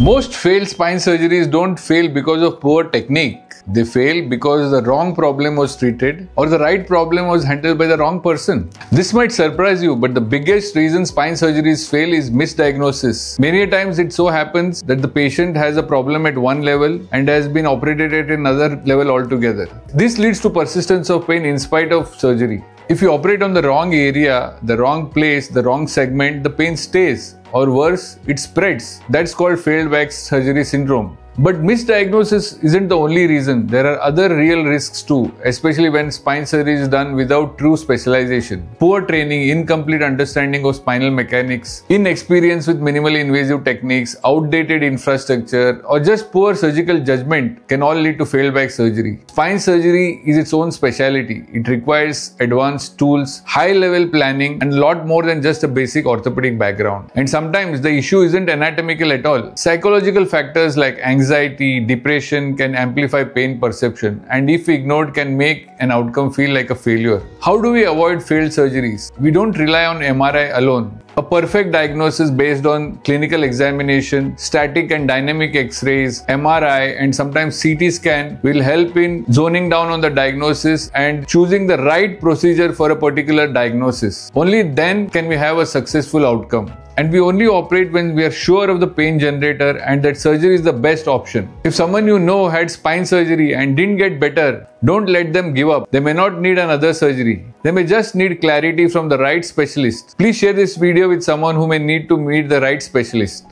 Most failed spine surgeries don't fail because of poor technique. They fail because the wrong problem was treated or the right problem was handled by the wrong person. This might surprise you, but the biggest reason spine surgeries fail is misdiagnosis. Many times it so happens that the patient has a problem at one level and has been operated at another level altogether. This leads to persistence of pain in spite of surgery. If you operate on the wrong area, the wrong place, the wrong segment, the pain stays or worse, it spreads. That's called failed back surgery syndrome. But misdiagnosis isn't the only reason. There are other real risks too, especially when spine surgery is done without true specialization. Poor training, incomplete understanding of spinal mechanics, inexperience with minimally invasive techniques, outdated infrastructure, or just poor surgical judgment can all lead to failed back surgery. Spine surgery is its own specialty. It requires advanced tools, high level planning, and a lot more than just a basic orthopedic background. And sometimes the issue isn't anatomical at all. Psychological factors like anxiety, depression can amplify pain perception and if ignored can make an outcome feel like a failure. How do we avoid failed surgeries? We don't rely on MRI alone. A perfect diagnosis based on clinical examination, static and dynamic x-rays, MRI and sometimes CT scan will help in zoning down on the diagnosis and choosing the right procedure for a particular diagnosis. Only then can we have a successful outcome and we only operate when we are sure of the pain generator and that surgery is the best option. If someone you know had spine surgery and didn't get better, don't let them give up. They may not need another surgery. They may just need clarity from the right specialist. Please share this video with someone who may need to meet the right specialist.